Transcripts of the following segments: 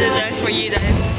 out for you guys.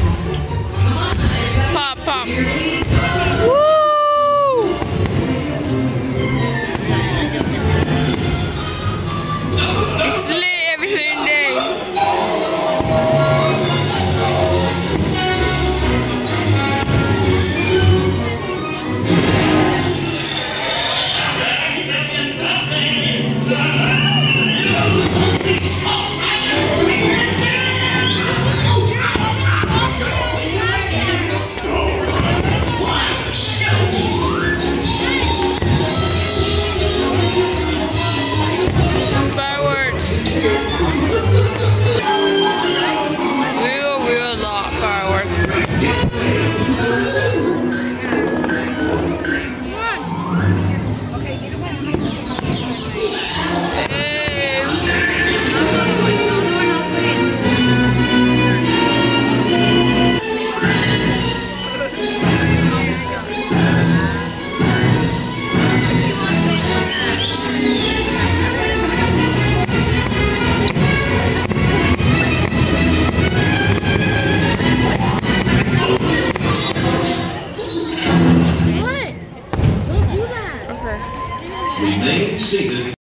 We remain seated.